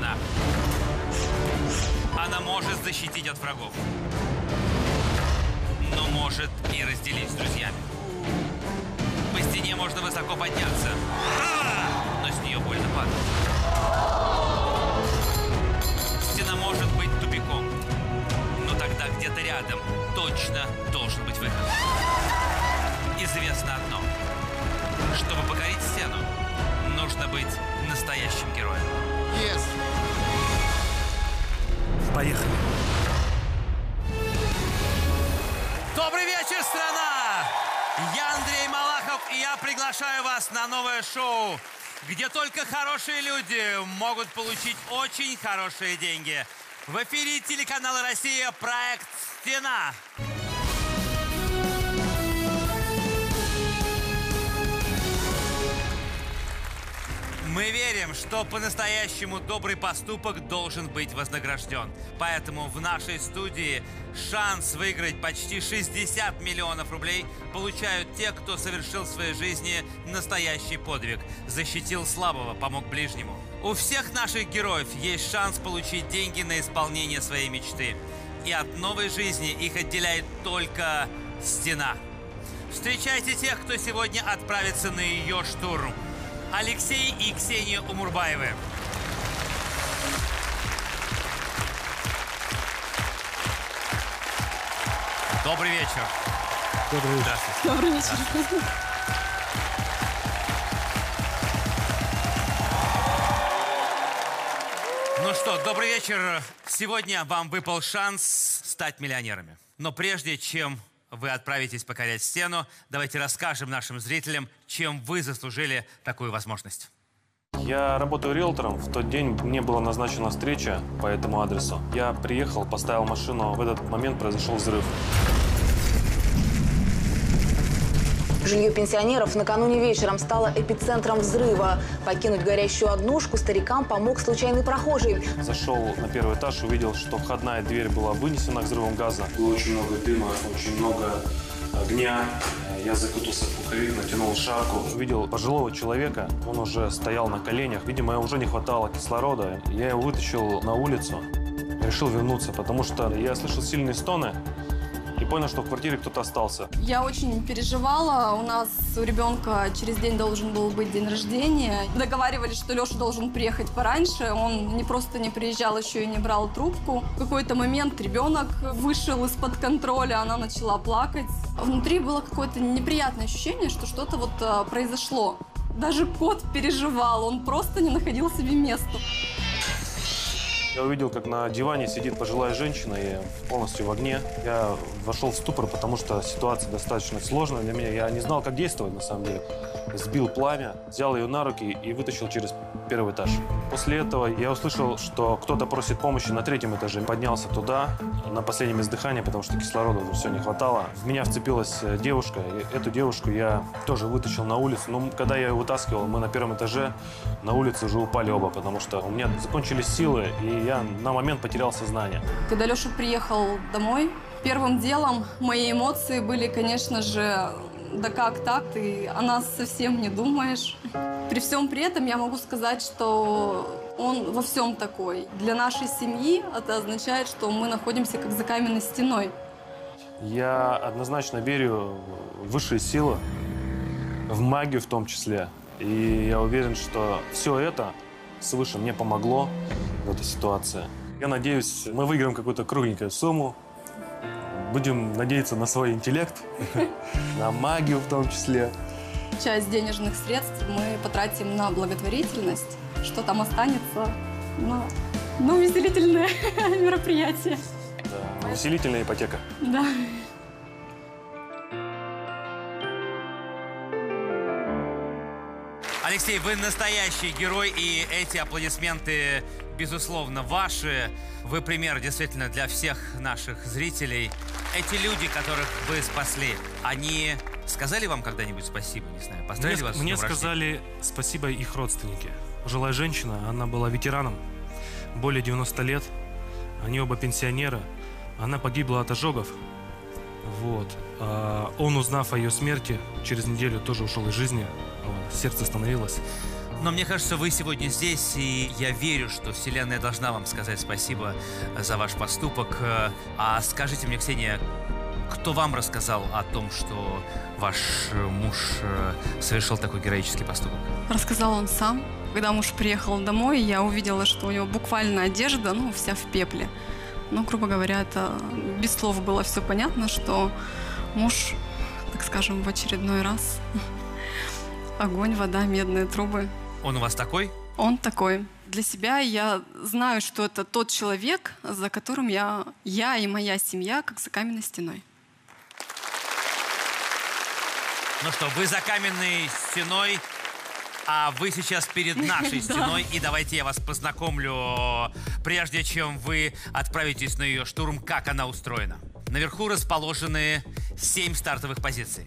стена. Она может защитить от врагов, но может и разделить с друзьями. По стене можно высоко подняться, но с нее больно падать. Стена может быть тупиком, но тогда где-то рядом точно должен быть выход. Известно одно. Чтобы покорить стену, нужно быть настоящим героем. Yes. Поехали. Добрый вечер, страна! Я Андрей Малахов, и я приглашаю вас на новое шоу, где только хорошие люди могут получить очень хорошие деньги. В эфире телеканала «Россия» проект «Стена». Мы верим, что по-настоящему добрый поступок должен быть вознагражден. Поэтому в нашей студии шанс выиграть почти 60 миллионов рублей получают те, кто совершил в своей жизни настоящий подвиг, защитил слабого, помог ближнему. У всех наших героев есть шанс получить деньги на исполнение своей мечты. И от новой жизни их отделяет только стена. Встречайте тех, кто сегодня отправится на ее штурм. Алексей и Ксения Умурбаевы. Добрый вечер. Добрый вечер. Здравствуйте. Добрый вечер. Ну что, добрый вечер. Сегодня вам выпал шанс стать миллионерами. Но прежде чем вы отправитесь покорять стену, давайте расскажем нашим зрителям, чем вы заслужили такую возможность. Я работаю риэлтором. В тот день мне была назначена встреча по этому адресу. Я приехал, поставил машину. В этот момент произошел взрыв. Жилье пенсионеров накануне вечером стало эпицентром взрыва. Покинуть горящую однушку старикам помог случайный прохожий. Зашел на первый этаж, увидел, что входная дверь была вынесена взрывом газа. Было очень много дыма, очень много огня. Я закутался в пуховик, натянул шапку. Увидел пожилого человека, он уже стоял на коленях. Видимо, уже не хватало кислорода. Я его вытащил на улицу. Решил вернуться, потому что я слышал сильные стоны и понял, что в квартире кто-то остался. Я очень переживала. У нас у ребенка через день должен был быть день рождения. Договаривались, что Леша должен приехать пораньше. Он не просто не приезжал, еще и не брал трубку. В какой-то момент ребенок вышел из-под контроля, она начала плакать. Внутри было какое-то неприятное ощущение, что что-то вот а, произошло. Даже кот переживал, он просто не находил себе места. Я увидел, как на диване сидит пожилая женщина и полностью в огне. Я вошел в ступор, потому что ситуация достаточно сложная для меня. Я не знал, как действовать на самом деле. Сбил пламя, взял ее на руки и вытащил через первый этаж. После этого я услышал, что кто-то просит помощи на третьем этаже. Поднялся туда на последнем издыхании, потому что кислорода уже все не хватало. В меня вцепилась э, девушка. И эту девушку я тоже вытащил на улицу. Но когда я ее вытаскивал, мы на первом этаже на улице уже упали оба, потому что у меня закончились силы, и я на момент потерял сознание. Когда Леша приехал домой, первым делом мои эмоции были, конечно же, да как так, ты о нас совсем не думаешь. При всем при этом я могу сказать, что он во всем такой. Для нашей семьи это означает, что мы находимся как за каменной стеной. Я однозначно верю в высшие силы, в магию в том числе. И я уверен, что все это свыше мне помогло в этой ситуации. Я надеюсь, мы выиграем какую-то кругленькую сумму. Будем надеяться на свой интеллект, на магию в том числе. Часть денежных средств мы потратим на благотворительность. Что там останется? На, на увеселительное мероприятие. Да, усилительная ипотека. Да. Алексей, вы настоящий герой, и эти аплодисменты, безусловно, ваши. Вы пример действительно для всех наших зрителей. Эти люди, которых вы спасли, они сказали вам когда-нибудь спасибо, не знаю, Мне, поздравили вас мне днем рождения? сказали спасибо их родственники. Пожилая женщина, она была ветераном, более 90 лет. Они оба пенсионеры. Она погибла от ожогов. Вот. А он, узнав о ее смерти, через неделю тоже ушел из жизни. Сердце остановилось. Но мне кажется, вы сегодня здесь, и я верю, что Вселенная должна вам сказать спасибо за ваш поступок. А скажите мне, Ксения, кто вам рассказал о том, что ваш муж э, совершил такой героический поступок? Рассказал он сам. Когда муж приехал домой, я увидела, что у него буквально одежда, ну, вся в пепле. Ну, грубо говоря, это без слов было все понятно, что муж, так скажем, в очередной раз огонь, вода, медные трубы. Он у вас такой? Он такой. Для себя я знаю, что это тот человек, за которым я, я и моя семья, как за каменной стеной. Ну что, вы за каменной стеной, а вы сейчас перед нашей стеной. И давайте я вас познакомлю, прежде чем вы отправитесь на ее штурм, как она устроена. Наверху расположены семь стартовых позиций.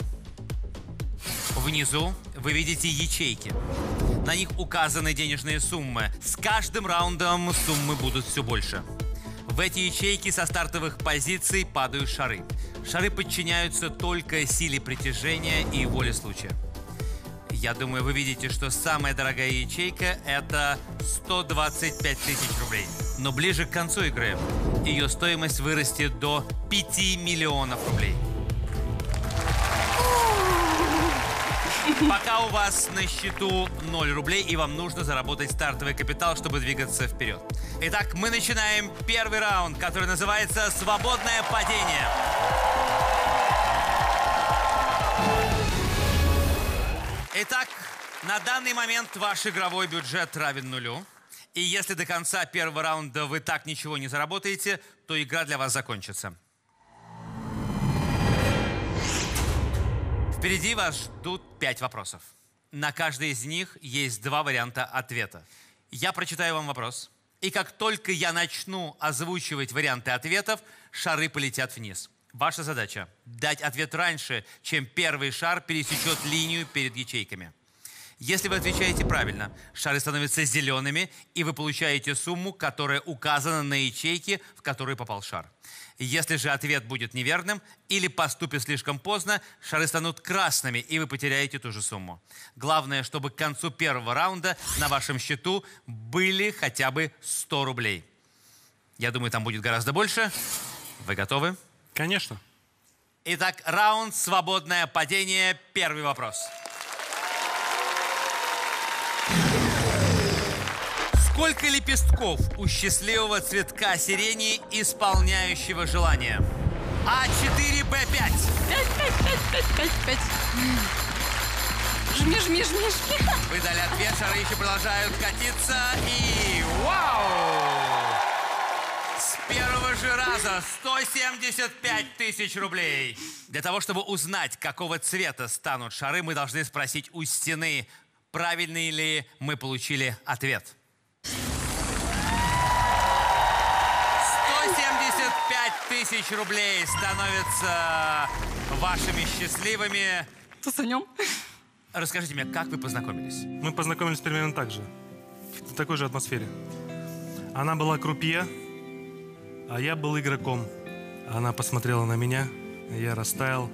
Внизу вы видите ячейки. На них указаны денежные суммы. С каждым раундом суммы будут все больше. В эти ячейки со стартовых позиций падают шары. Шары подчиняются только силе притяжения и воле случая. Я думаю, вы видите, что самая дорогая ячейка – это 125 тысяч рублей. Но ближе к концу игры ее стоимость вырастет до 5 миллионов рублей. Пока у вас на счету 0 рублей, и вам нужно заработать стартовый капитал, чтобы двигаться вперед. Итак, мы начинаем первый раунд, который называется «Свободное падение». Итак, на данный момент ваш игровой бюджет равен нулю. И если до конца первого раунда вы так ничего не заработаете, то игра для вас закончится. Впереди вас ждут пять вопросов. На каждый из них есть два варианта ответа. Я прочитаю вам вопрос, и как только я начну озвучивать варианты ответов, шары полетят вниз. Ваша задача – дать ответ раньше, чем первый шар пересечет линию перед ячейками. Если вы отвечаете правильно, шары становятся зелеными, и вы получаете сумму, которая указана на ячейке, в которую попал шар. Если же ответ будет неверным или поступит слишком поздно, шары станут красными, и вы потеряете ту же сумму. Главное, чтобы к концу первого раунда на вашем счету были хотя бы 100 рублей. Я думаю, там будет гораздо больше. Вы готовы? Конечно. Итак, раунд «Свободное падение». Первый вопрос. Сколько лепестков у счастливого цветка сирени, исполняющего желание? А4, Б5. Пять, пять, пять, пять, пять, пять. Жми, жми, жми, жми. Вы дали ответ, шары еще продолжают катиться. И вау! С первого же раза 175 тысяч рублей. Для того, чтобы узнать, какого цвета станут шары, мы должны спросить у стены, правильный ли мы получили ответ. 175 тысяч рублей становятся вашими счастливыми. Тусанем. Расскажите мне, как вы познакомились? Мы познакомились примерно так же. В такой же атмосфере. Она была крупье, а я был игроком. Она посмотрела на меня, я растаял.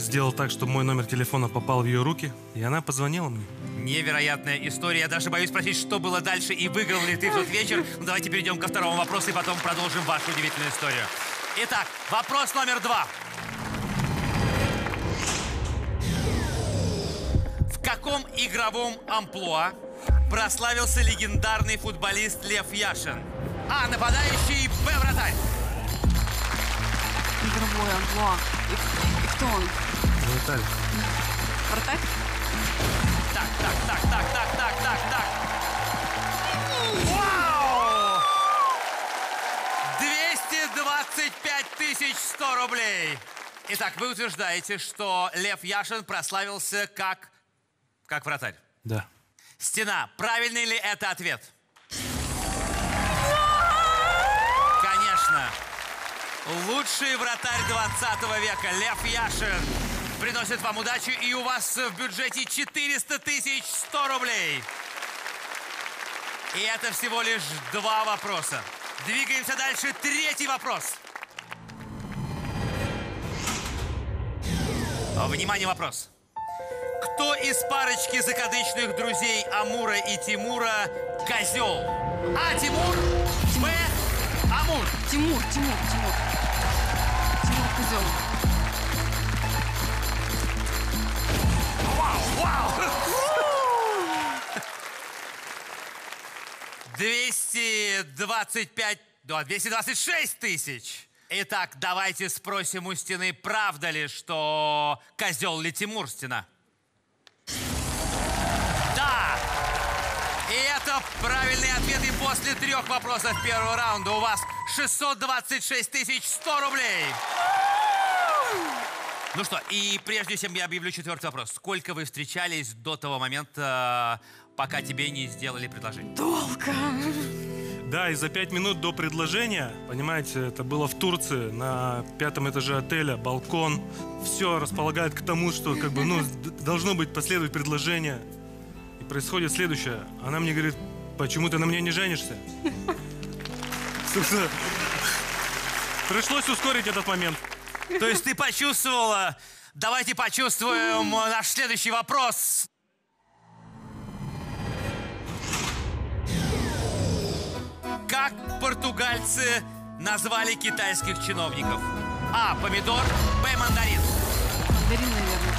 Сделал так, чтобы мой номер телефона попал в ее руки, и она позвонила мне. Невероятная история. Я даже боюсь спросить, что было дальше и выиграл ли ты в тот вечер. Ну, давайте перейдем ко второму вопросу и потом продолжим вашу удивительную историю. Итак, вопрос номер два. В каком игровом амплуа прославился легендарный футболист Лев Яшин? А. Нападающий, Б. Вратарь. Игровой амплуа. И, и кто он? Вратарь. Вратарь? Так, так, так, так, так, так, так, так. Вау! 225 тысяч 100 рублей. Итак, вы утверждаете, что Лев Яшин прославился как... Как вратарь. Да. Стена. Правильный ли это ответ? Лучший вратарь 20 века Лев Яшин приносит вам удачу, и у вас в бюджете 400 тысяч 100 рублей. И это всего лишь два вопроса. Двигаемся дальше. Третий вопрос. Внимание, вопрос. Кто из парочки закадычных друзей Амура и Тимура козел? А. Тимур, Б. Амур. Тимур, Тимур, Тимур. Тимур Двести двадцать пять, да, 226 тысяч. Итак, давайте спросим у стены, правда ли, что козел стена? Да! И это правильный ответ. И после трех вопросов первого раунда у вас 626 тысяч 100 рублей. Ну что, и прежде чем я объявлю четвертый вопрос. Сколько вы встречались до того момента, пока тебе не сделали предложение? Долго. Да, и за пять минут до предложения, понимаете, это было в Турции, на пятом этаже отеля, балкон. Все располагает к тому, что как бы, ну, должно быть последовать предложение. И происходит следующее. Она мне говорит, почему ты на мне не женишься? Собственно, пришлось ускорить этот момент. То есть ты почувствовала... Давайте почувствуем наш следующий вопрос. Как португальцы назвали китайских чиновников? А. Помидор. Б. Мандарин. Мандарин, наверное.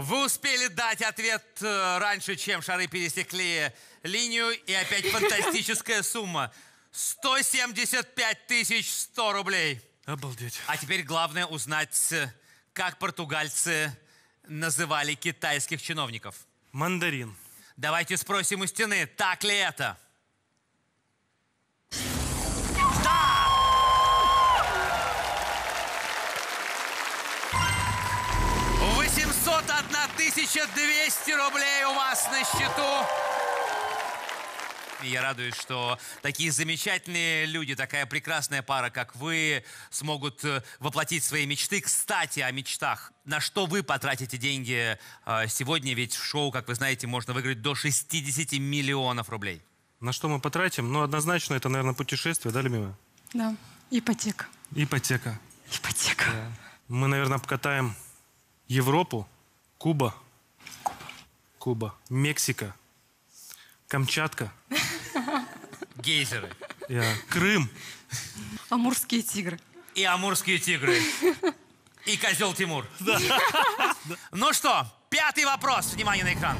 Вы успели дать ответ э, раньше, чем шары пересекли линию. И опять фантастическая сумма. 175 тысяч 100 рублей. Обалдеть. А теперь главное узнать, как португальцы называли китайских чиновников. Мандарин. Давайте спросим у стены, так ли это? 801 тысяча 200 рублей у вас на счету. И я радуюсь, что такие замечательные люди, такая прекрасная пара, как вы, смогут э, воплотить свои мечты. Кстати, о мечтах. На что вы потратите деньги э, сегодня? Ведь в шоу, как вы знаете, можно выиграть до 60 миллионов рублей. На что мы потратим? Ну, однозначно, это, наверное, путешествие, да, любимая? Да. Ипотека. Ипотека. Ипотека. Мы, наверное, покатаем Европу, Куба, Куба, Мексика, Камчатка, Гейзеры. я, Крым. Амурские тигры. И амурские тигры. И козел Тимур. Ну что, пятый вопрос. Внимание на экран.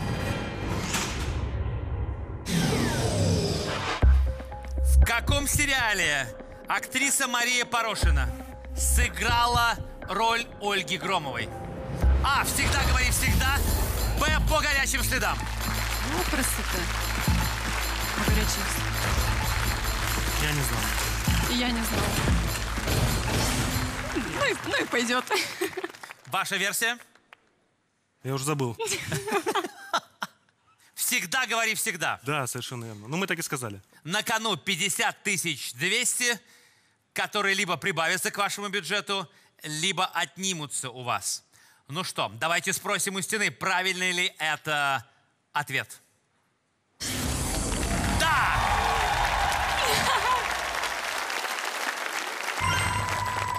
В каком сериале актриса Мария Порошина сыграла роль Ольги Громовой? А. Всегда говори всегда. Б. По горячим следам. Ну, красота. Горячий. Я не знал. И я не знала. Ну и, ну и пойдет. Ваша версия? Я уже забыл. Всегда говори всегда. Да, совершенно верно. Ну, мы так и сказали. На кону 50 тысяч 200, которые либо прибавятся к вашему бюджету, либо отнимутся у вас. Ну что, давайте спросим у стены, правильный ли это ответ. Да!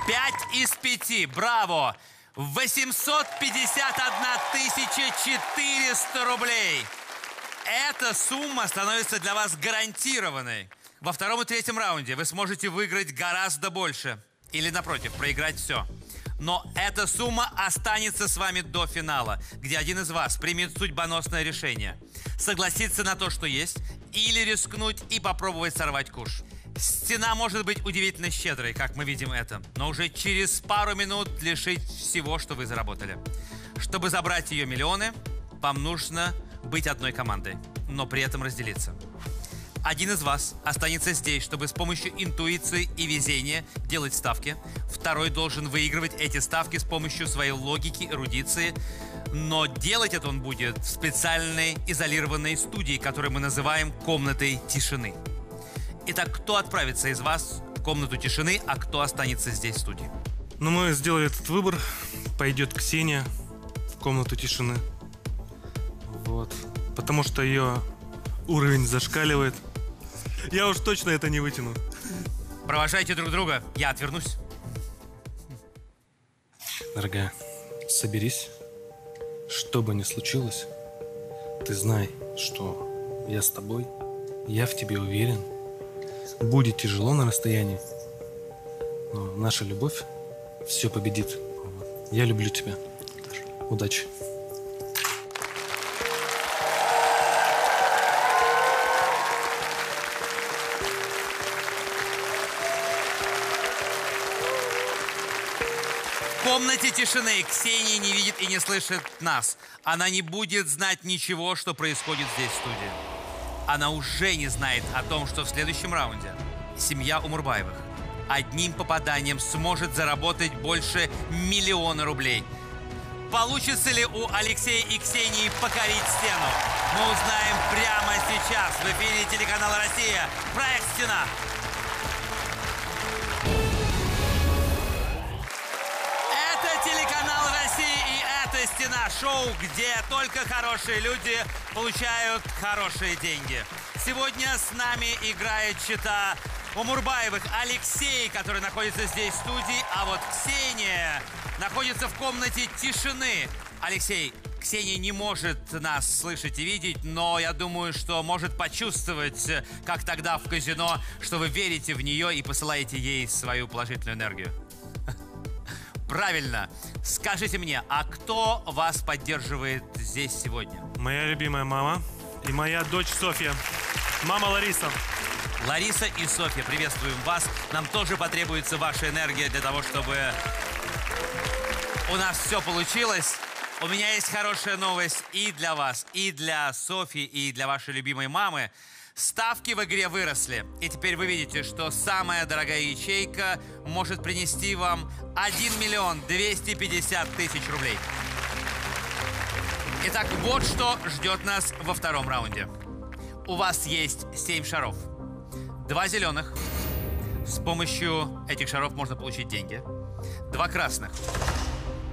Пять из пяти. Браво! 851 тысяча 400 рублей. Эта сумма становится для вас гарантированной. Во втором и третьем раунде вы сможете выиграть гораздо больше. Или, напротив, проиграть все. Но эта сумма останется с вами до финала, где один из вас примет судьбоносное решение. Согласиться на то, что есть, или рискнуть и попробовать сорвать куш. Стена может быть удивительно щедрой, как мы видим это, но уже через пару минут лишить всего, что вы заработали. Чтобы забрать ее миллионы, вам нужно быть одной командой, но при этом разделиться. Один из вас останется здесь, чтобы с помощью интуиции и везения делать ставки. Второй должен выигрывать эти ставки с помощью своей логики, эрудиции. Но делать это он будет в специальной изолированной студии, которую мы называем «комнатой тишины». Итак, кто отправится из вас в комнату тишины, а кто останется здесь в студии? Ну, мы сделали этот выбор. Пойдет Ксения в комнату тишины. Вот. Потому что ее уровень зашкаливает. Я уж точно это не вытяну. Провожайте друг друга, я отвернусь. Дорогая, соберись. Что бы ни случилось, ты знай, что я с тобой, я в тебе уверен. Будет тяжело на расстоянии, но наша любовь все победит. Я люблю тебя. Удачи. Комнате тишины Ксения не видит и не слышит нас. Она не будет знать ничего, что происходит здесь в студии. Она уже не знает о том, что в следующем раунде семья Умурбаевых одним попаданием сможет заработать больше миллиона рублей. Получится ли у Алексея и Ксении покорить стену? Мы узнаем прямо сейчас в эфире телеканала «Россия». Проект «Стена». Это «Стена» шоу, где только хорошие люди получают хорошие деньги. Сегодня с нами играет чита Умурбаевых Алексей, который находится здесь в студии, а вот Ксения находится в комнате тишины. Алексей, Ксения не может нас слышать и видеть, но я думаю, что может почувствовать, как тогда в казино, что вы верите в нее и посылаете ей свою положительную энергию. Правильно. Скажите мне, а кто вас поддерживает здесь сегодня? Моя любимая мама и моя дочь Софья. Мама Лариса. Лариса и Софья, приветствуем вас. Нам тоже потребуется ваша энергия для того, чтобы у нас все получилось. У меня есть хорошая новость и для вас, и для Софьи, и для вашей любимой мамы. Ставки в игре выросли. И теперь вы видите, что самая дорогая ячейка может принести вам 1 миллион 250 тысяч рублей. Итак, вот что ждет нас во втором раунде. У вас есть 7 шаров. Два зеленых. С помощью этих шаров можно получить деньги. Два красных.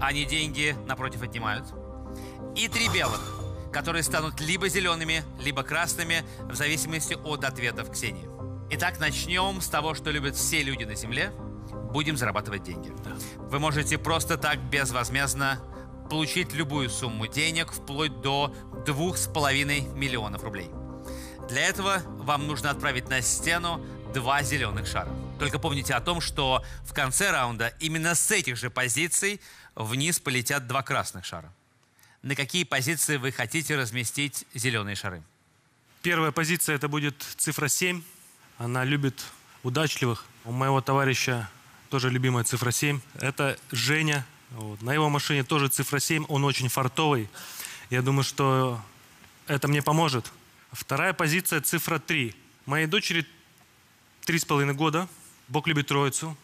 Они деньги напротив отнимают. И три белых, которые станут либо зелеными, либо красными, в зависимости от ответов Ксении. Итак, начнем с того, что любят все люди на Земле. Будем зарабатывать деньги. Вы можете просто так безвозмездно получить любую сумму денег, вплоть до двух с половиной миллионов рублей. Для этого вам нужно отправить на стену два зеленых шара. Только помните о том, что в конце раунда именно с этих же позиций вниз полетят два красных шара. На какие позиции вы хотите разместить зеленые шары? Первая позиция это будет цифра 7. Она любит удачливых. У моего товарища тоже любимая цифра 7. Это Женя. Вот. На его машине тоже цифра 7. Он очень фартовый. Я думаю, что это мне поможет. Вторая позиция цифра 3. Моей дочери три с половиной года. Бог любит троицу.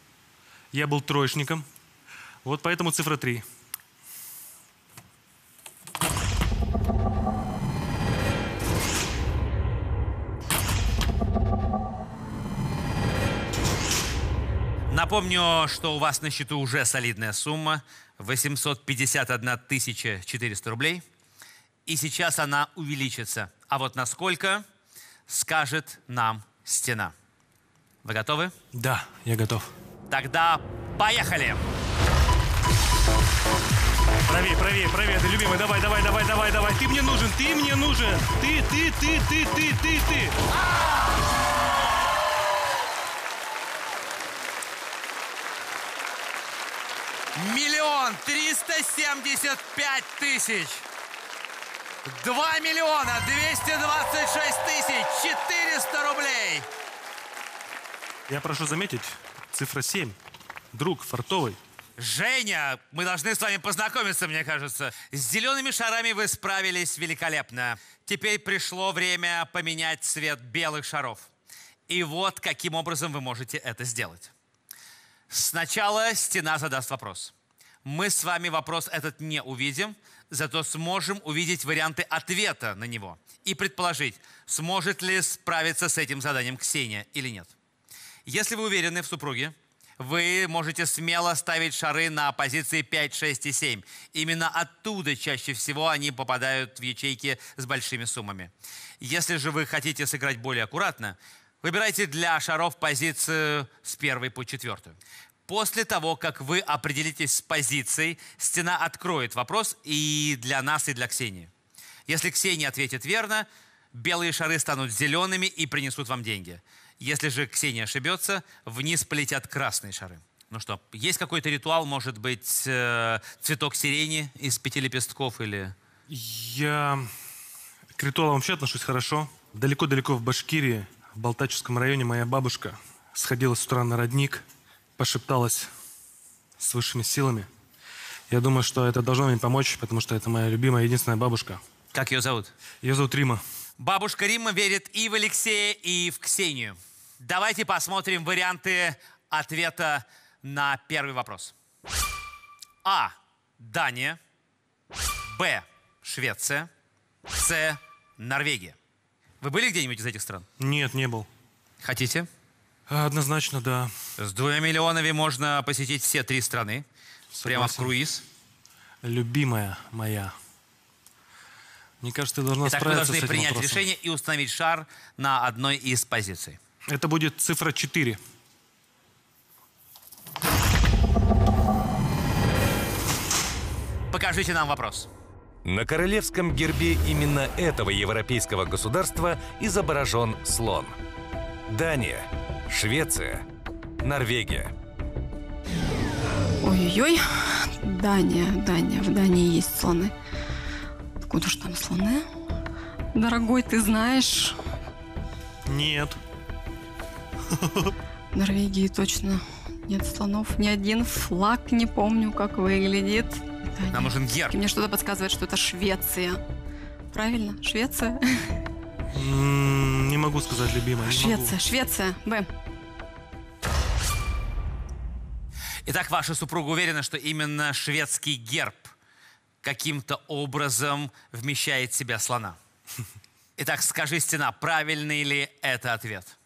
Я был троечником. Вот поэтому цифра 3. Напомню, что у вас на счету уже солидная сумма 851 400 рублей. И сейчас она увеличится. А вот насколько, скажет нам стена. Вы готовы? Да, я готов. Тогда поехали! Правее, правее, правее, ты любимый, давай, давай, давай, давай, давай. Ты мне нужен, ты мне нужен. Ты, ты, ты, ты, ты, ты, ты. Миллион триста семьдесят пять тысяч. Два миллиона двести двадцать шесть тысяч четыреста рублей. Я прошу заметить, цифра 7. Друг, фартовый. Женя, мы должны с вами познакомиться, мне кажется. С зелеными шарами вы справились великолепно. Теперь пришло время поменять цвет белых шаров. И вот каким образом вы можете это сделать. Сначала стена задаст вопрос. Мы с вами вопрос этот не увидим, зато сможем увидеть варианты ответа на него и предположить, сможет ли справиться с этим заданием Ксения или нет. Если вы уверены в супруге, вы можете смело ставить шары на позиции 5, 6 и 7. Именно оттуда чаще всего они попадают в ячейки с большими суммами. Если же вы хотите сыграть более аккуратно, Выбирайте для шаров позицию с первой по четвертую. После того, как вы определитесь с позицией, стена откроет вопрос и для нас, и для Ксении. Если Ксения ответит верно, белые шары станут зелеными и принесут вам деньги. Если же Ксения ошибется, вниз полетят красные шары. Ну что, есть какой-то ритуал, может быть, э, цветок сирени из пяти лепестков или... Я к ритуалам вообще отношусь хорошо. Далеко-далеко в Башкирии, в Балтачевском районе, моя бабушка сходила с утра на родник, пошепталась с высшими силами. Я думаю, что это должно мне помочь, потому что это моя любимая, единственная бабушка. Как ее зовут? Ее зовут Рима. Бабушка Римма верит и в Алексея, и в Ксению. Давайте посмотрим варианты ответа на первый вопрос. А. Дания. Б. Швеция. С. Норвегия. Вы были где-нибудь из этих стран? Нет, не был. Хотите? Однозначно, да. С двумя миллионами можно посетить все три страны. Прямо в Согласен. круиз. Любимая моя. Мне кажется, ты должна Итак, вы справиться должны с этим принять вопросом. решение и установить шар на одной из позиций. Это будет цифра 4. Покажите нам вопрос. На королевском гербе именно этого европейского государства изображен слон. Дания, Швеция, Норвегия. Ой-ой-ой. Дания, Дания. В Дании есть слоны. Откуда ж там слоны? Дорогой, ты знаешь, Нет. в Норвегии точно нет слонов. Ни один флаг не помню, как выглядит. Дания. Нам нужен герб. И мне что-то подсказывает, что это Швеция. Правильно? Швеция? М, Не могу сказать, любимая. не могу. Швеция, Швеция. Б. Итак, ваша супруга уверена, что именно шведский герб каким-то образом вмещает в себя слона. Итак, скажи, Стена, правильный ли это ответ?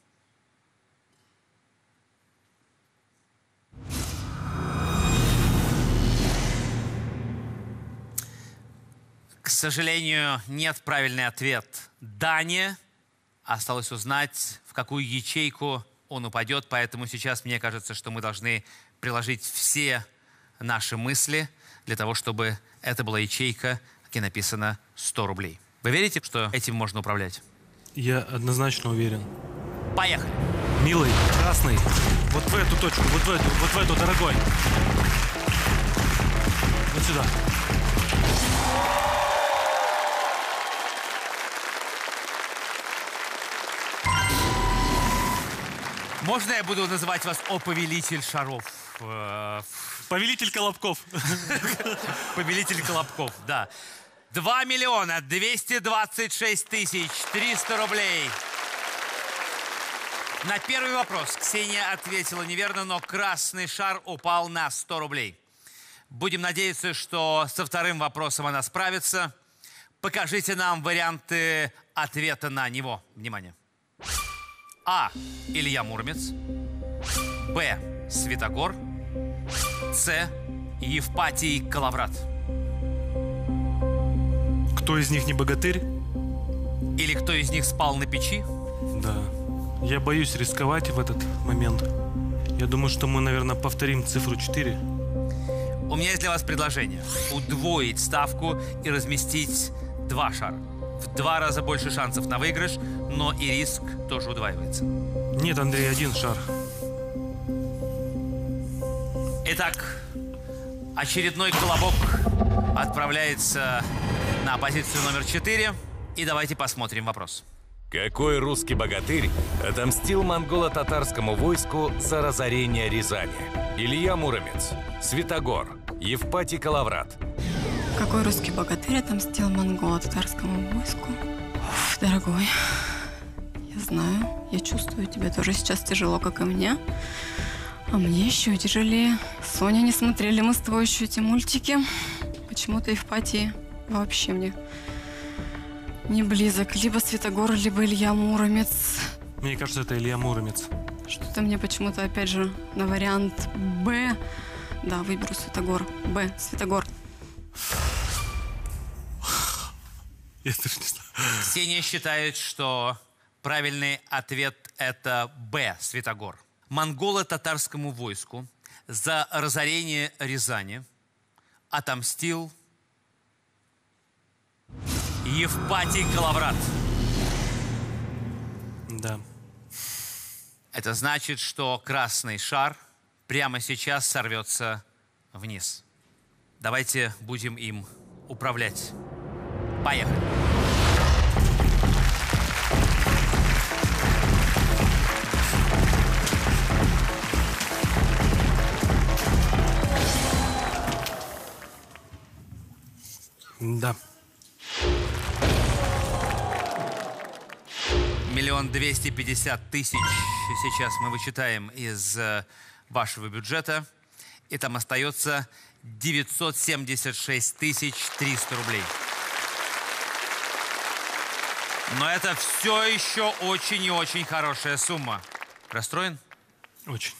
К сожалению, нет правильный ответ. Дания. Осталось узнать, в какую ячейку он упадет, поэтому сейчас мне кажется, что мы должны приложить все наши мысли для того, чтобы это была ячейка, где написано 100 рублей. Вы верите, что этим можно управлять? Я однозначно уверен. Поехали! Милый, красный, вот в эту точку, вот в эту, вот в эту, дорогой. Вот сюда. Можно я буду называть вас «О повелитель шаров»? Э, Повелитель Колобков. Повелитель Колобков, да. 2 миллиона 226 тысяч 300 рублей. На первый вопрос Ксения ответила неверно, но красный шар упал на 100 рублей. Будем надеяться, что со вторым вопросом она справится. Покажите нам варианты ответа на него. Внимание. А. Илья Муромец. Б. Святогор. С. Евпатий Калаврат. Кто из них не богатырь? Или кто из них спал на печи? Да. Я боюсь рисковать в этот момент. Я думаю, что мы, наверное, повторим цифру 4. У меня есть для вас предложение. Удвоить ставку и разместить два шара. В два раза больше шансов на выигрыш, но и риск тоже удваивается. Нет, Андрей, один шар. Итак, очередной колобок отправляется на позицию номер 4. И давайте посмотрим вопрос. Какой русский богатырь отомстил монголо-татарскому войску за разорение Рязани? Илья Муромец, Святогор, Евпатий Калаврат. Какой русский богатырь отомстил монголо-татарскому войску? Уф, Дорогой, я знаю, я чувствую, тебе тоже сейчас тяжело, как и мне. А мне еще тяжелее. Соня, не смотрели мы с тобой еще эти мультики. Почему-то Евпатий вообще мне не близок. Либо Святогор, либо Илья Муромец. Мне кажется, это Илья Муромец. Что-то мне почему-то, опять же, на вариант Б. Да, выберу Святогор. Б. Святогор. Я даже не знаю. Ксения считает, что Правильный ответ это Б. Святогор. Монголо-татарскому войску за разорение Рязани отомстил Евпатий Калаврат. Да. Это значит, что красный шар прямо сейчас сорвется вниз. Давайте будем им управлять. Поехали. Да. Миллион двести пятьдесят тысяч сейчас мы вычитаем из э, вашего бюджета. И там остается 976 тысяч 300 рублей. Но это все еще очень и очень хорошая сумма. Расстроен? Очень.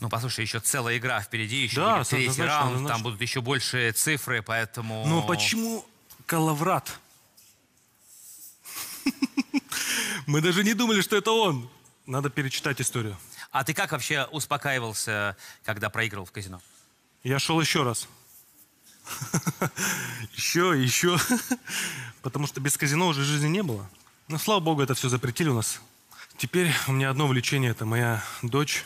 Ну, послушай, еще целая игра впереди, еще Да, будет третий однозначно, раунд, там однозначно. будут еще больше цифры, поэтому... Но почему Калаврат? Мы даже не думали, что это он. Надо перечитать историю. А ты как вообще успокаивался, когда проигрывал в казино? Я шел еще раз. Еще, еще. Потому что без казино уже жизни не было. Но, слава богу, это все запретили у нас. Теперь у меня одно влечение – это моя дочь.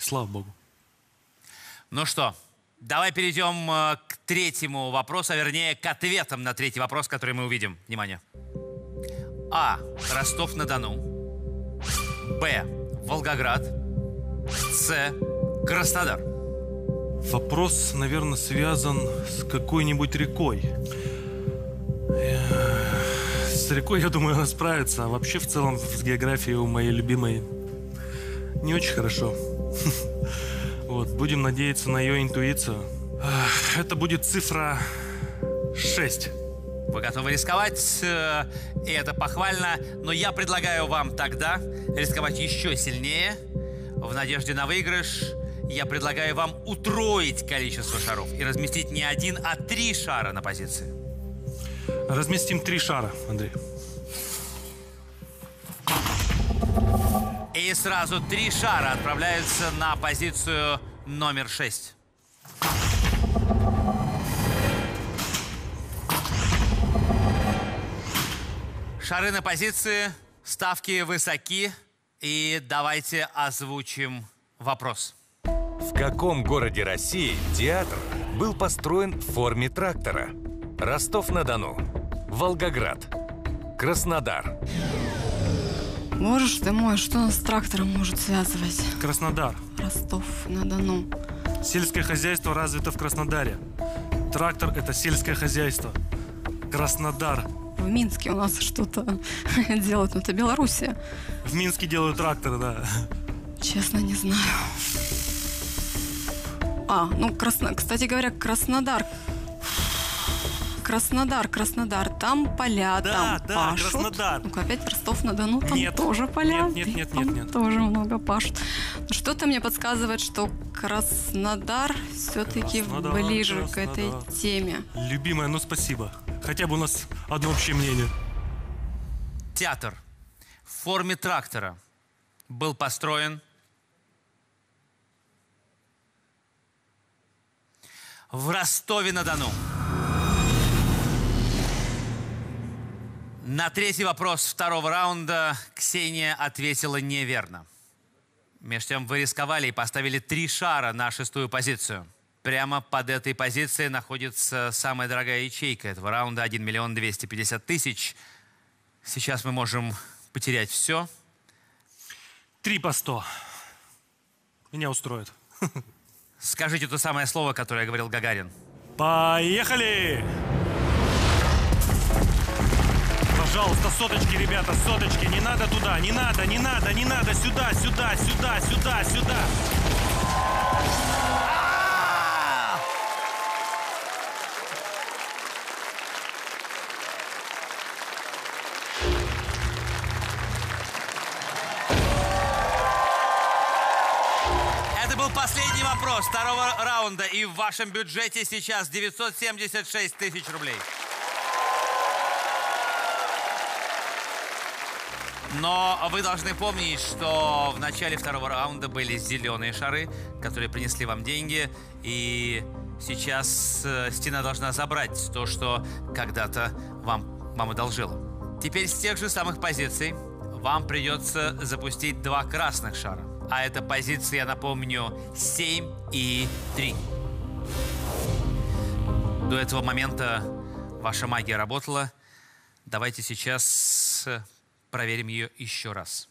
Слава богу. Ну что, давай перейдем э, к третьему вопросу, а вернее к ответам на третий вопрос, который мы увидим. Внимание. А. Ростов-на-Дону. Б. Волгоград. С. Краснодар. Вопрос, наверное, связан с какой-нибудь рекой. С рекой, я думаю, она справится. А вообще, в целом, с географией у моей любимой не очень хорошо. Вот, будем надеяться на ее интуицию. Это будет цифра 6. Вы готовы рисковать? Э, И это похвально. Но я предлагаю вам тогда рисковать еще сильнее. В надежде на выигрыш я предлагаю вам утроить количество шаров и разместить не один, а три шара на позиции. Разместим три шара, Андрей. И сразу три шара отправляются на позицию номер шесть. Шары на позиции, ставки высоки. И давайте озвучим вопрос. В каком городе России театр был построен в форме трактора? Ростов-на-Дону, Волгоград, Краснодар. Боже ты мой, что нас с трактором может связывать? Краснодар. Ростов-на-Дону. Сельское хозяйство развито в Краснодаре. Трактор – это сельское хозяйство. Краснодар. В Минске у нас что-то делают, но это Белоруссия. В Минске делают тракторы, да. Честно, не знаю. А, ну, Красно... кстати говоря, Краснодар. Краснодар, Краснодар, там поля, Да, там да, пашут. Краснодар. Ну-ка, опять Ростов-на-Дону, там Нет. тоже поля. Нет, нет, нет, там нет, нет. тоже много пашут. Но Что-то мне подсказывает, что Краснодар все-таки Краснодар, ближе к этой Краснодар. теме. Любимая, ну спасибо. Хотя бы у нас одно общее мнение. Театр в форме трактора был построен в Ростове-на-Дону. На третий вопрос второго раунда Ксения ответила неверно. Между тем вы рисковали и поставили три шара на шестую позицию. Прямо под этой позицией находится самая дорогая ячейка этого раунда 1 миллион 250 тысяч. Сейчас мы можем потерять все. Три по сто. Меня устроит. Скажите то самое слово, которое говорил Гагарин. Поехали! Пожалуйста, соточки, ребята, соточки. Не надо туда, не надо, не надо, не надо. Сюда, сюда, сюда, сюда, сюда. Это был последний вопрос второго раунда. И в вашем бюджете сейчас 976 тысяч рублей. Но вы должны помнить, что в начале второго раунда были зеленые шары, которые принесли вам деньги, и сейчас э, стена должна забрать то, что когда-то вам, вам одолжила. Теперь с тех же самых позиций вам придется запустить два красных шара. А это позиции, я напомню, 7 и 3. До этого момента ваша магия работала. Давайте сейчас э, проверим ее еще раз.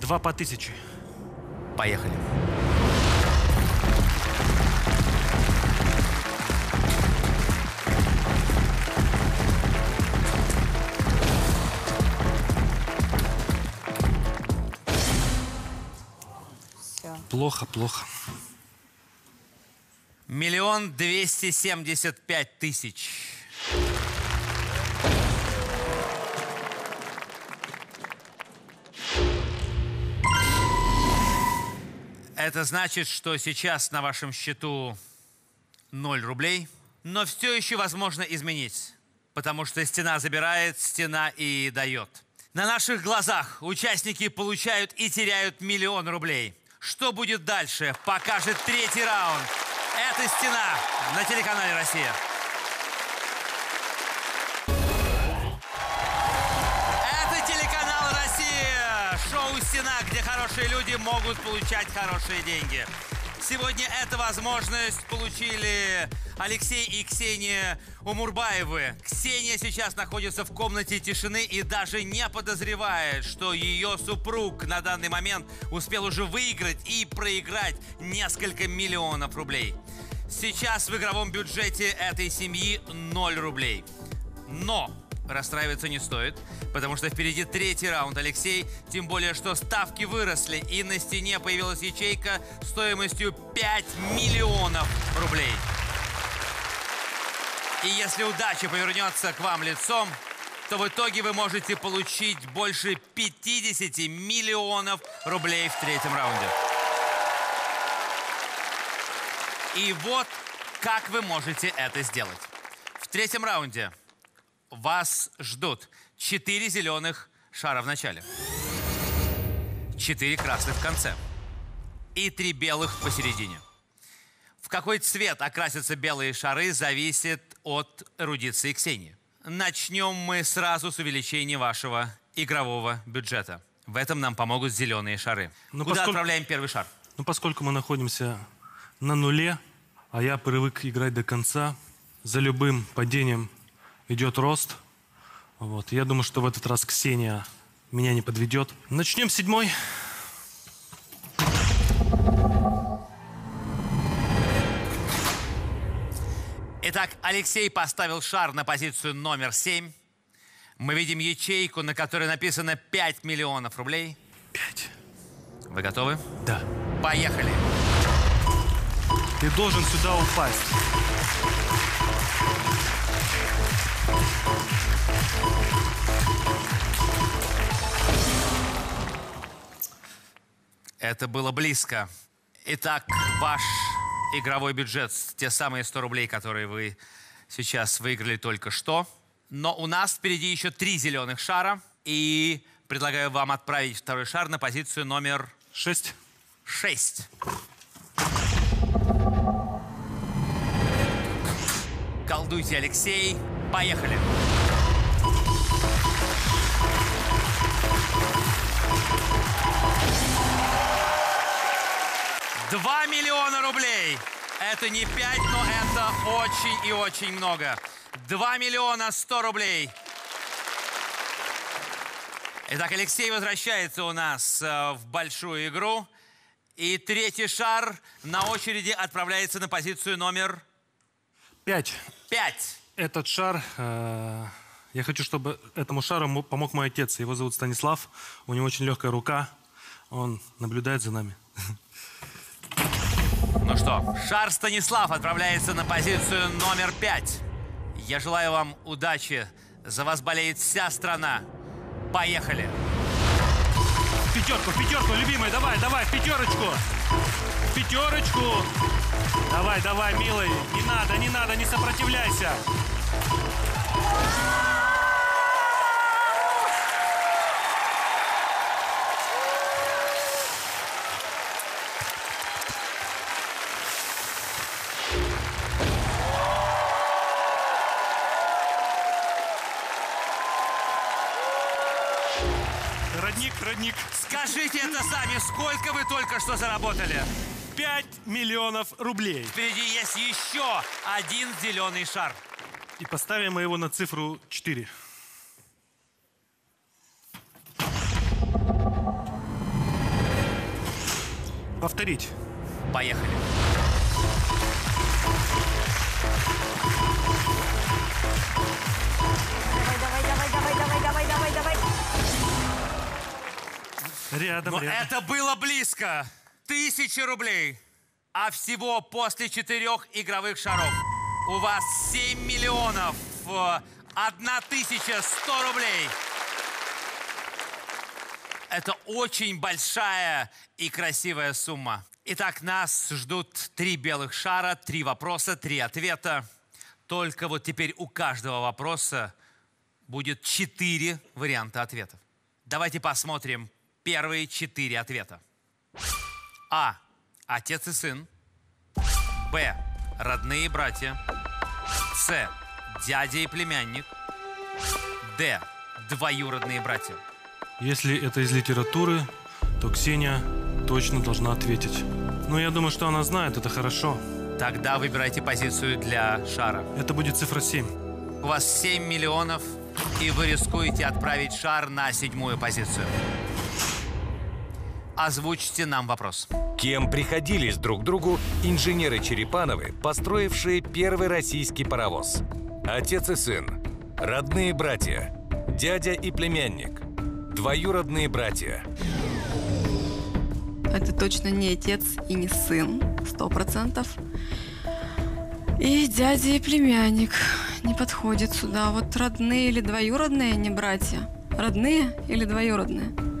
Два по тысяче. Поехали. Плохо, плохо. Миллион двести семьдесят пять тысяч. Это значит, что сейчас на вашем счету 0 рублей, но все еще возможно изменить, потому что стена забирает, стена и дает. На наших глазах участники получают и теряют миллион рублей. Что будет дальше, покажет третий раунд. Это стена на телеканале «Россия». Это телеканал «Россия». Шоу «Стена», где хорошие люди могут получать хорошие деньги. Сегодня эту возможность получили Алексей и Ксения Умурбаевы. Ксения сейчас находится в комнате тишины и даже не подозревает, что ее супруг на данный момент успел уже выиграть и проиграть несколько миллионов рублей. Сейчас в игровом бюджете этой семьи 0 рублей. Но расстраиваться не стоит, потому что впереди третий раунд, Алексей. Тем более, что ставки выросли, и на стене появилась ячейка стоимостью 5 миллионов рублей. И если удача повернется к вам лицом, то в итоге вы можете получить больше 50 миллионов рублей в третьем раунде. И вот как вы можете это сделать. В третьем раунде вас ждут 4 зеленых шара в начале, 4 красных в конце и 3 белых посередине. В какой цвет окрасятся белые шары, зависит от эрудиции Ксении. Начнем мы сразу с увеличения вашего игрового бюджета. В этом нам помогут зеленые шары. Ну, Куда поскольку- отправляем первый шар? Ну, поскольку мы находимся на нуле, а я привык играть до конца, за любым падением идет рост. Вот. Я думаю, что в этот раз Ксения меня не подведет. Начнем с седьмой. Итак, Алексей поставил шар на позицию номер 7. Мы видим ячейку, на которой написано 5 миллионов рублей. Пять. Вы готовы? Да. Поехали. Ты должен сюда упасть. Это было близко. Итак, ваш игровой бюджет, те самые 100 рублей, которые вы сейчас выиграли только что. Но у нас впереди еще три зеленых шара. И предлагаю вам отправить второй шар на позицию номер Шесть. 6. Колдуйте, Алексей. Поехали. Два миллиона рублей. Это не пять, но это очень и очень много. Два миллиона сто рублей. Итак, Алексей возвращается у нас э, в большую игру. И третий шар на очереди отправляется на позицию номер Пять. пять. Этот шар, э, я хочу, чтобы этому шару мо- помог мой отец. Его зовут Станислав. У него очень легкая рука. Он наблюдает за нами. Что, шар Станислав отправляется на позицию номер пять. Я желаю вам удачи. За вас болеет вся страна. Поехали. Пятерку, пятерку, любимый, давай, давай, пятерочку. Пятерочку. Давай, давай, милый. Не надо, не надо, не сопротивляйся. Скажите это сами, сколько вы только что заработали? 5 миллионов рублей. Впереди есть еще один зеленый шар. И поставим мы его на цифру 4. Повторить. Поехали. Рядом, Но рядом. это было близко. Тысячи рублей. А всего после четырех игровых шаров у вас 7 миллионов э, 1100 рублей. Это очень большая и красивая сумма. Итак, нас ждут три белых шара, три вопроса, три ответа. Только вот теперь у каждого вопроса будет четыре варианта ответов. Давайте посмотрим первые четыре ответа. А. Отец и сын. Б. Родные братья. С. Дядя и племянник. Д. Двоюродные братья. Если это из литературы, то Ксения точно должна ответить. Но я думаю, что она знает, это хорошо. Тогда выбирайте позицию для шара. Это будет цифра 7. У вас 7 миллионов, и вы рискуете отправить шар на седьмую позицию. Озвучьте нам вопрос. Кем приходились друг другу инженеры Черепановы, построившие первый российский паровоз? Отец и сын, родные братья, дядя и племянник, двоюродные братья. Это точно не отец и не сын, сто процентов. И дядя и племянник не подходит сюда. Вот родные или двоюродные, не братья. Родные или двоюродные?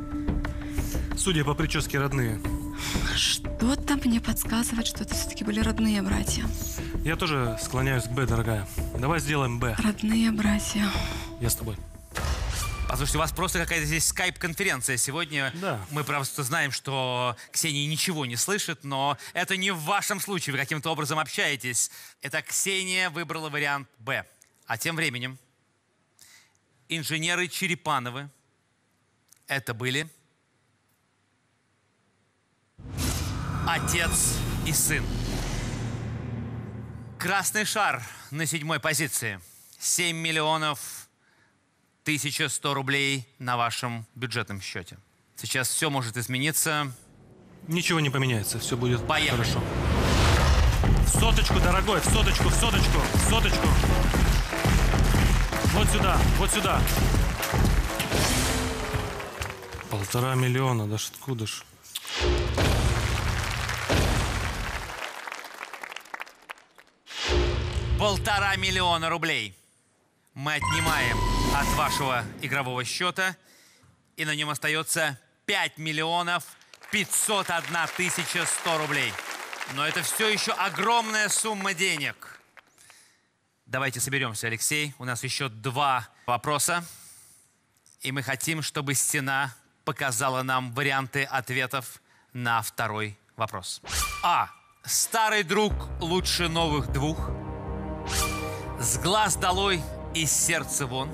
Судя по прическе родные. Что-то мне подсказывает, что это все-таки были родные братья. Я тоже склоняюсь к Б, дорогая. Давай сделаем Б. Родные братья. Я с тобой. Послушайте, у вас просто какая-то здесь скайп-конференция сегодня. Да. Мы просто знаем, что Ксения ничего не слышит, но это не в вашем случае. Вы каким-то образом общаетесь. Это Ксения выбрала вариант Б. А тем временем инженеры Черепановы это были отец и сын. Красный шар на седьмой позиции. 7 миллионов 1100 рублей на вашем бюджетном счете. Сейчас все может измениться. Ничего не поменяется, все будет Поехали. хорошо. В соточку, дорогой, в соточку, в соточку, в соточку. Вот сюда, вот сюда. Полтора миллиона, да откуда ж? Полтора миллиона рублей мы отнимаем от вашего игрового счета, и на нем остается 5 миллионов 501 тысяча 100 рублей. Но это все еще огромная сумма денег. Давайте соберемся, Алексей. У нас еще два вопроса. И мы хотим, чтобы стена показала нам варианты ответов на второй вопрос. А. Старый друг лучше новых двух. С глаз долой и сердца вон.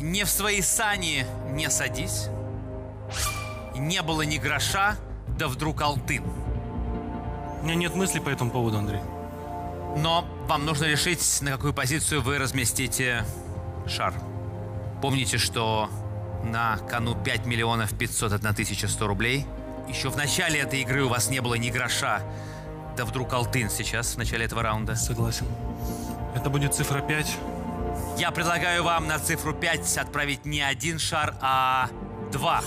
Не в свои сани не садись. Не было ни гроша, да вдруг алтын. У меня нет мыслей по этому поводу, Андрей. Но вам нужно решить, на какую позицию вы разместите шар. Помните, что на кону 5 миллионов 501 тысяча 100 рублей. Еще в начале этой игры у вас не было ни гроша, да вдруг алтын сейчас, в начале этого раунда. Согласен. Это будет цифра 5. Я предлагаю вам на цифру 5 отправить не один шар, а два.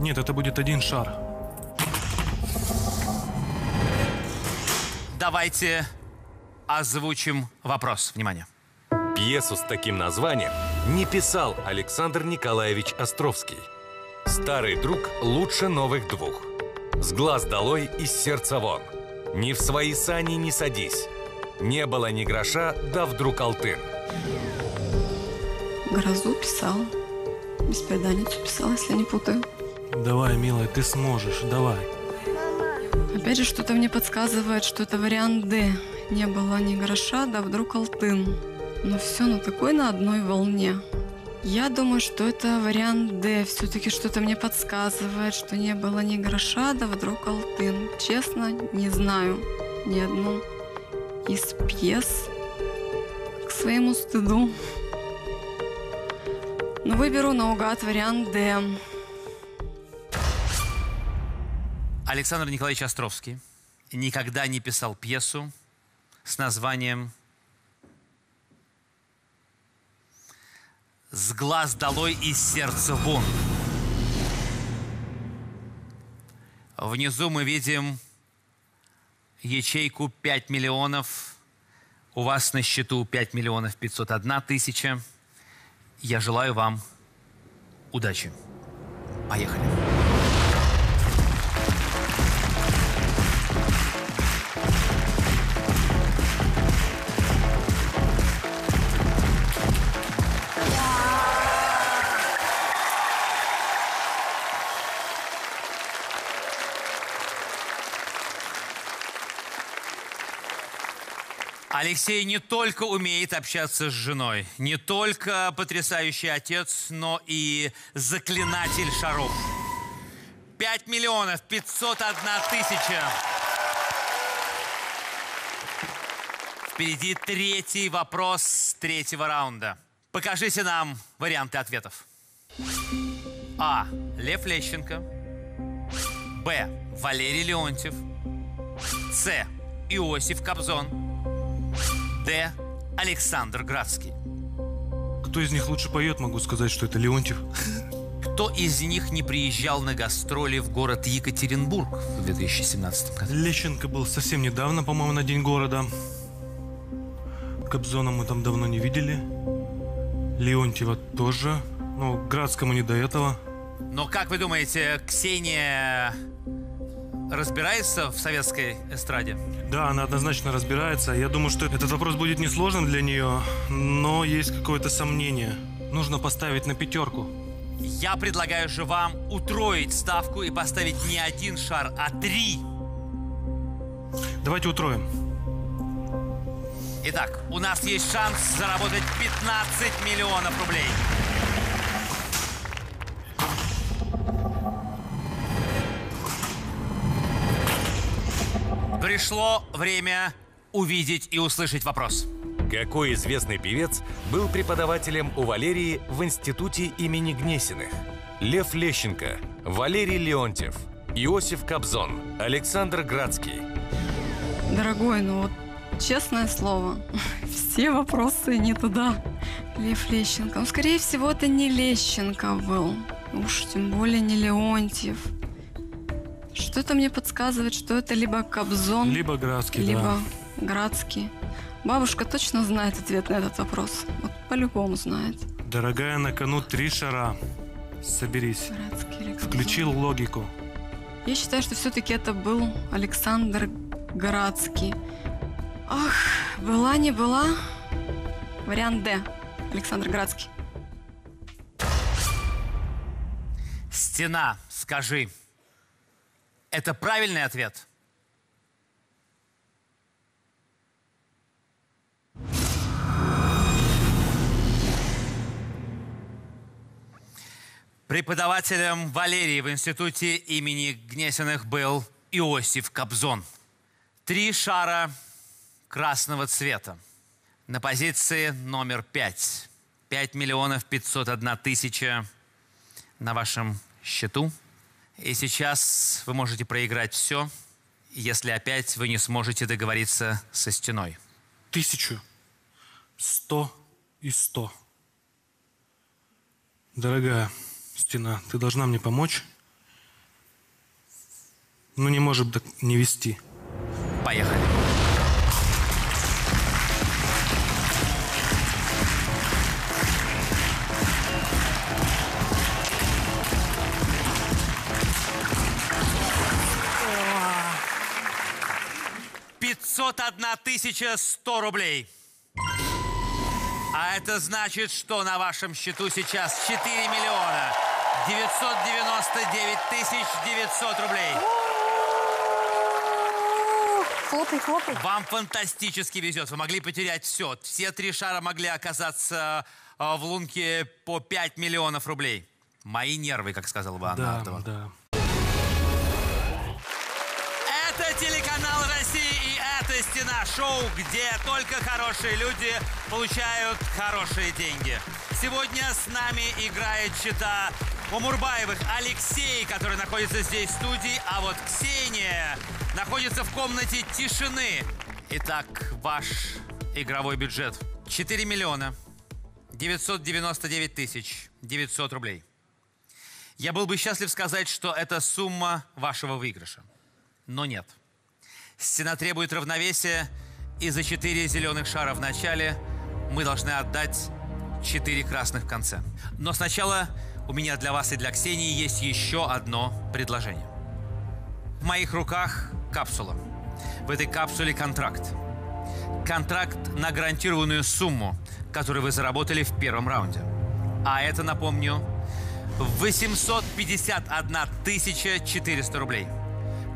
Нет, это будет один шар. Давайте озвучим вопрос. Внимание. Пьесу с таким названием не писал Александр Николаевич Островский. Старый друг лучше новых двух. С глаз долой, из сердца вон. Ни в свои сани не садись. Не было ни гроша, да вдруг алтын. Грозу писал. Беспреданницу писал, если не путаю. Давай, милая, ты сможешь, давай. Опять же, что-то мне подсказывает, что это вариант Д. Не было ни гроша, да вдруг алтын. Но все на такой на одной волне. Я думаю, что это вариант Д. Все-таки что-то мне подсказывает, что не было ни гроша, да вдруг алтын. Честно, не знаю ни одну из пьес к своему стыду. Но выберу наугад вариант Д. Александр Николаевич Островский никогда не писал пьесу с названием «С глаз долой и сердца вон». Внизу мы видим ячейку 5 миллионов. У вас на счету 5 миллионов 501 тысяча. Я желаю вам удачи. Поехали. Алексей не только умеет общаться с женой, не только потрясающий отец, но и заклинатель шаров. 5 миллионов 501 тысяча. Впереди третий вопрос третьего раунда. Покажите нам варианты ответов. А. Лев Лещенко. Б. Валерий Леонтьев. С. Иосиф Кобзон. Д. Александр Градский. Кто из них лучше поет, могу сказать, что это Леонтьев. Кто из них не приезжал на гастроли в город Екатеринбург в 2017 году? Лещенко был совсем недавно, по-моему, на День города. Кобзона мы там давно не видели. Леонтьева тоже. Ну, Градскому не до этого. Но как вы думаете, Ксения разбирается в советской эстраде? Да, она однозначно разбирается. Я думаю, что этот вопрос будет несложным для нее, но есть какое-то сомнение. Нужно поставить на пятерку. Я предлагаю же вам утроить ставку и поставить не один шар, а три. Давайте утроим. Итак, у нас есть шанс заработать 15 миллионов рублей. Пришло время увидеть и услышать вопрос. Какой известный певец был преподавателем у Валерии в институте имени Гнесиных? Лев Лещенко, Валерий Леонтьев, Иосиф Кобзон, Александр Градский. Дорогой, ну вот честное слово, все вопросы не туда. Лев Лещенко. Ну, скорее всего, это не Лещенко был. Уж тем более не Леонтьев. Что-то мне подсказывает, что это либо Кобзон, Либо Градский, либо да. Градский. Бабушка точно знает ответ на этот вопрос. Вот по-любому знает. Дорогая, на кону три шара. Соберись. Градский или Кобзон. Включил логику. Я считаю, что все-таки это был Александр Градский. Ах, была не была. Вариант Д. Александр Градский. Стена, скажи. Это правильный ответ? Преподавателем Валерии в институте имени Гнесиных был Иосиф Кобзон. Три шара красного цвета. На позиции номер пять. Пять миллионов пятьсот одна тысяча на вашем счету. И сейчас вы можете проиграть все, если опять вы не сможете договориться со стеной. Тысячу. Сто и сто. Дорогая стена, ты должна мне помочь. Ну, не может так не вести. Поехали. 901 тысяча 100 рублей. А это значит, что на вашем счету сейчас 4 миллиона 999 тысяч 900 рублей. Хлопай, хлопай. Вам фантастически везет. Вы могли потерять все. Все три шара могли оказаться э, в лунке по 5 миллионов рублей. Мои нервы, как сказала бы Анна Да, да. Это телеканал России и это Стена Шоу, где только хорошие люди получают хорошие деньги. Сегодня с нами играет чита Умурбаевых Алексей, который находится здесь в студии, а вот Ксения находится в комнате тишины. Итак, ваш игровой бюджет 4 миллиона 999 тысяч 900 рублей. Я был бы счастлив сказать, что это сумма вашего выигрыша. Но нет. Стена требует равновесия, и за четыре зеленых шара в начале мы должны отдать четыре красных в конце. Но сначала у меня для вас и для Ксении есть еще одно предложение. В моих руках капсула. В этой капсуле контракт. Контракт на гарантированную сумму, которую вы заработали в первом раунде. А это, напомню, 851 тысяча 400 рублей.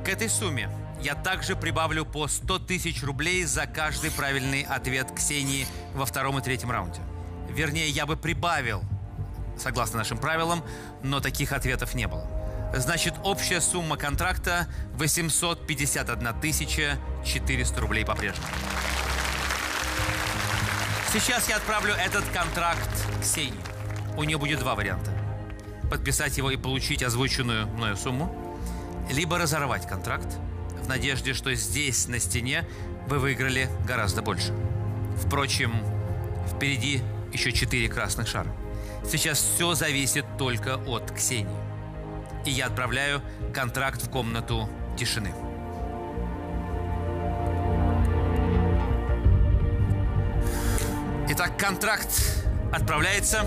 К этой сумме я также прибавлю по 100 тысяч рублей за каждый правильный ответ Ксении во втором и третьем раунде. Вернее, я бы прибавил, согласно нашим правилам, но таких ответов не было. Значит, общая сумма контракта 851 тысяча 400 рублей по-прежнему. Сейчас я отправлю этот контракт Ксении. У нее будет два варианта. Подписать его и получить озвученную мною сумму, либо разорвать контракт в надежде, что здесь, на стене, вы выиграли гораздо больше. Впрочем, впереди еще четыре красных шара. Сейчас все зависит только от Ксении. И я отправляю контракт в комнату тишины. Итак, контракт отправляется.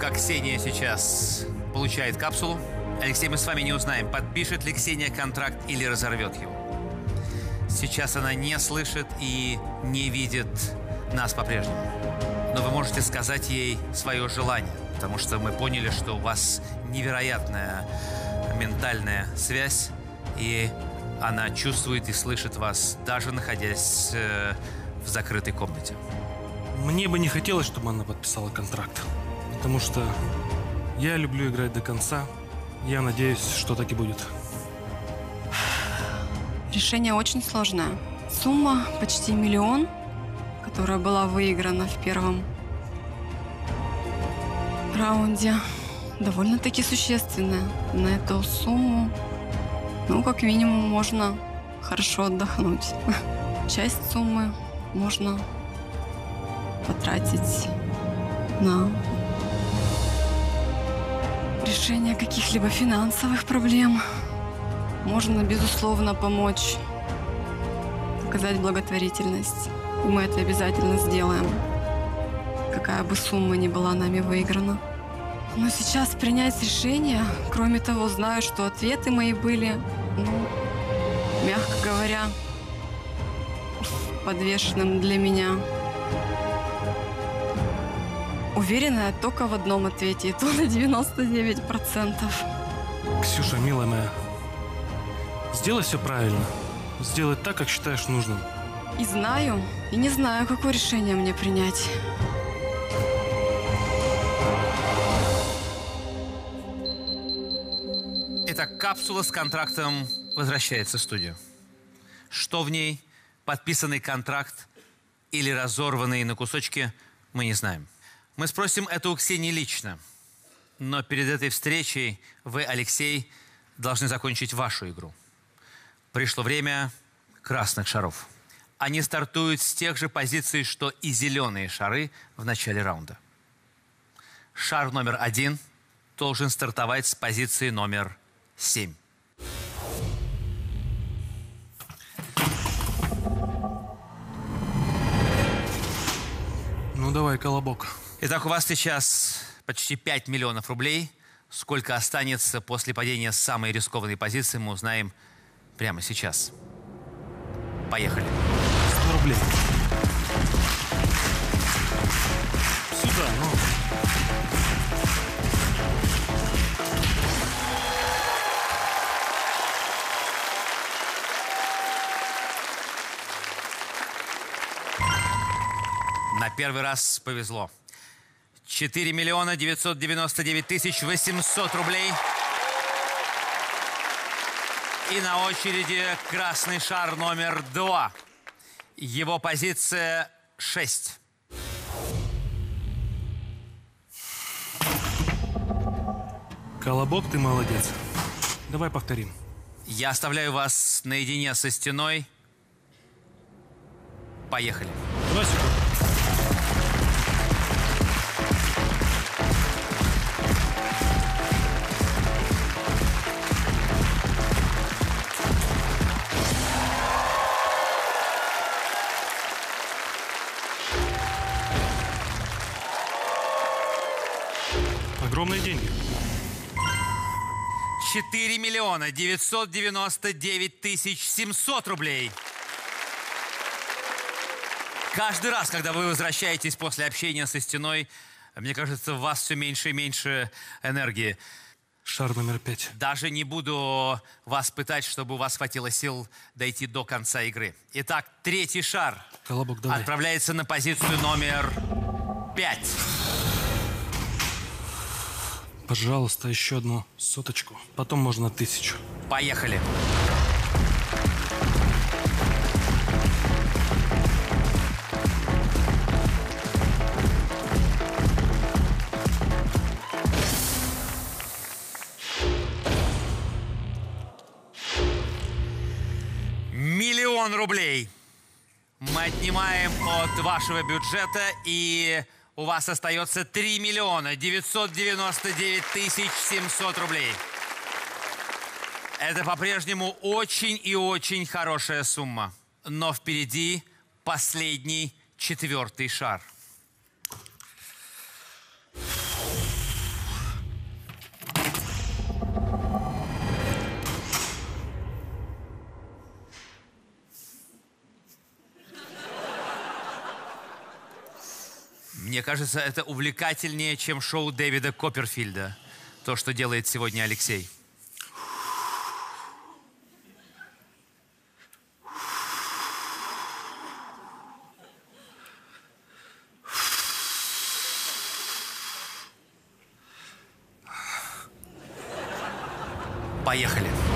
Как Ксения сейчас получает капсулу. Алексей, мы с вами не узнаем, подпишет ли Ксения контракт или разорвет его. Сейчас она не слышит и не видит нас по-прежнему. Но вы можете сказать ей свое желание, потому что мы поняли, что у вас невероятная ментальная связь, и она чувствует и слышит вас, даже находясь э, в закрытой комнате. Мне бы не хотелось, чтобы она подписала контракт. Потому что я люблю играть до конца. Я надеюсь, что так и будет. Решение очень сложное. Сумма почти миллион, которая была выиграна в первом раунде, довольно-таки существенная. На эту сумму, ну, как минимум, можно хорошо отдохнуть. Часть суммы можно потратить на решение каких-либо финансовых проблем. Можно, безусловно, помочь, оказать благотворительность. Мы это обязательно сделаем, какая бы сумма ни была нами выиграна. Но сейчас принять решение, кроме того, знаю, что ответы мои были, ну, мягко говоря, подвешенным для меня. Уверена я только в одном ответе, и то на 99%. Ксюша, милая моя, сделай все правильно. Сделай так, как считаешь нужным. И знаю, и не знаю, какое решение мне принять. Итак, капсула с контрактом возвращается в студию. Что в ней, подписанный контракт или разорванный на кусочки, мы не знаем. Мы спросим это у Ксении лично. Но перед этой встречей вы, Алексей, должны закончить вашу игру. Пришло время красных шаров. Они стартуют с тех же позиций, что и зеленые шары в начале раунда. Шар номер один должен стартовать с позиции номер семь. Ну давай, колобок. Итак, у вас сейчас почти 5 миллионов рублей. Сколько останется после падения с самой рискованной позиции, мы узнаем прямо сейчас. Поехали. 100 рублей. Сюда, ну. На первый раз повезло. 4 миллиона 999 тысяч 800 рублей. И на очереди красный шар номер два. Его позиция 6. Колобок, ты молодец. Давай повторим. Я оставляю вас наедине со стеной. Поехали. Два секунды. 4 миллиона 999 тысяч 700 рублей. Каждый раз, когда вы возвращаетесь после общения со стеной, мне кажется, в вас все меньше и меньше энергии. Шар номер пять. Даже не буду вас пытать, чтобы у вас хватило сил дойти до конца игры. Итак, третий шар Колобок, давай. отправляется на позицию номер 5. Пожалуйста, еще одну соточку. Потом можно тысячу. Поехали. Миллион рублей мы отнимаем от вашего бюджета, и у вас остается 3 миллиона 999 тысяч 700 рублей. Это по-прежнему очень и очень хорошая сумма. Но впереди последний четвертый шар. Мне кажется, это увлекательнее, чем шоу Дэвида Копперфильда. То, что делает сегодня Алексей. Поехали. Пятьсот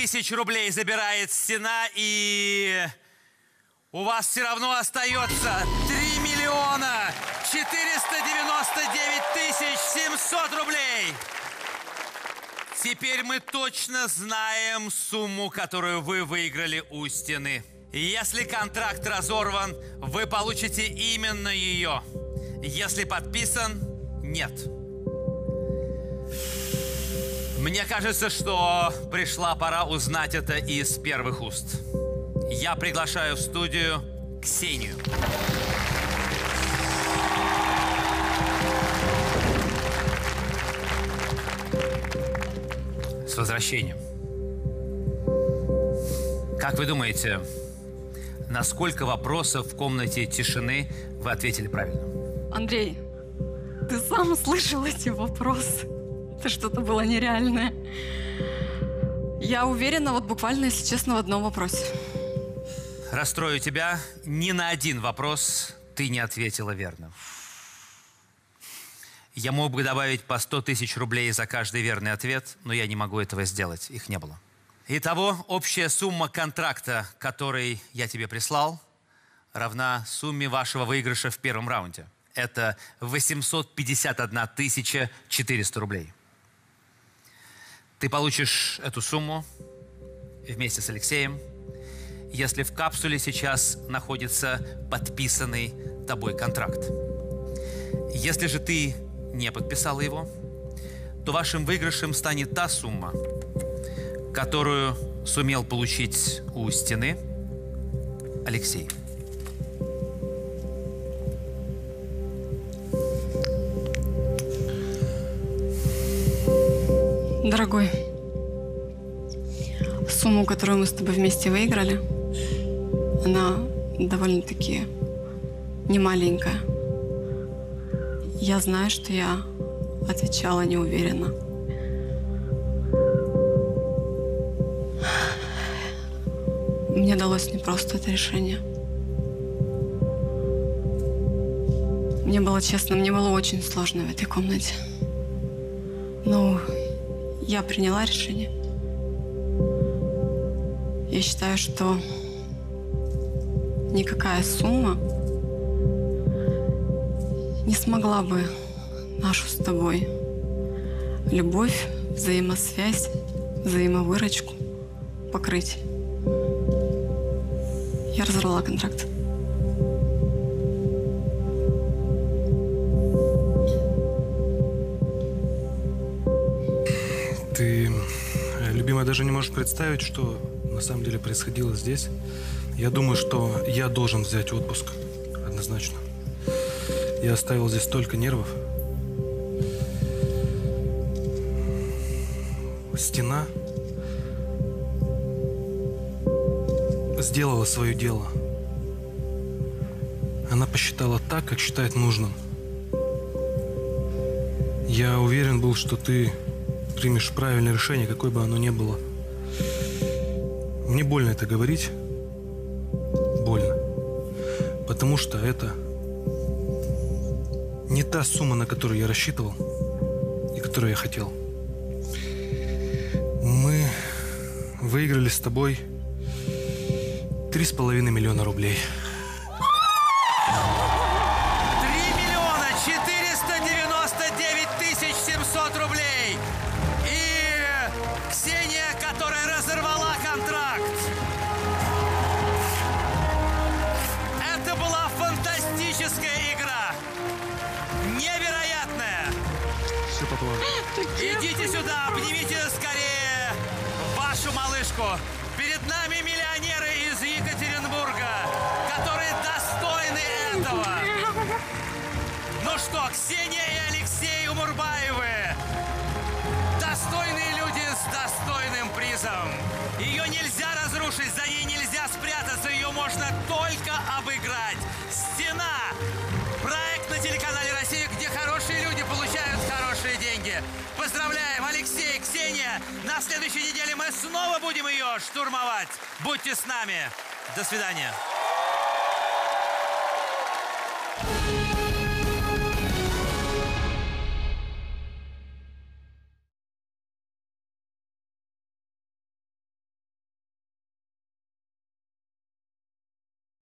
тысяч рублей забирает стена, и у вас все равно остается 3 миллиона 499 тысяч 700 рублей. Теперь мы точно знаем сумму, которую вы выиграли у стены. Если контракт разорван, вы получите именно ее. Если подписан, нет. Мне кажется, что пришла пора узнать это из первых уст. Я приглашаю в студию Ксению. С возвращением. Как вы думаете, на сколько вопросов в комнате тишины вы ответили правильно? Андрей, ты сам слышал эти вопросы? Это что-то было нереальное. Я уверена, вот буквально, если честно, в одном вопросе. Расстрою тебя, ни на один вопрос ты не ответила верно. Я мог бы добавить по 100 тысяч рублей за каждый верный ответ, но я не могу этого сделать, их не было. Итого, общая сумма контракта, который я тебе прислал, равна сумме вашего выигрыша в первом раунде. Это 851 тысяча 400 рублей. Ты получишь эту сумму вместе с Алексеем, если в капсуле сейчас находится подписанный тобой контракт. Если же ты не подписала его, то вашим выигрышем станет та сумма, которую сумел получить у стены Алексей. Дорогой, сумму, которую мы с тобой вместе выиграли, она довольно-таки немаленькая. Я знаю, что я отвечала неуверенно. Мне далось непросто это решение. Мне было честно, мне было очень сложно в этой комнате. Но я приняла решение. Я считаю, что никакая сумма не смогла бы нашу с тобой любовь, взаимосвязь, взаимовыручку покрыть. Я разорвала контракт. Даже не можешь представить, что на самом деле происходило здесь. Я думаю, что я должен взять отпуск. Однозначно. Я оставил здесь столько нервов. Стена сделала свое дело. Она посчитала так, как считает нужным. Я уверен был, что ты примешь правильное решение, какое бы оно ни было. Мне больно это говорить. Больно. Потому что это не та сумма, на которую я рассчитывал и которую я хотел. Мы выиграли с тобой три с половиной миллиона рублей. Следующей неделе мы снова будем ее штурмовать. Будьте с нами. До свидания.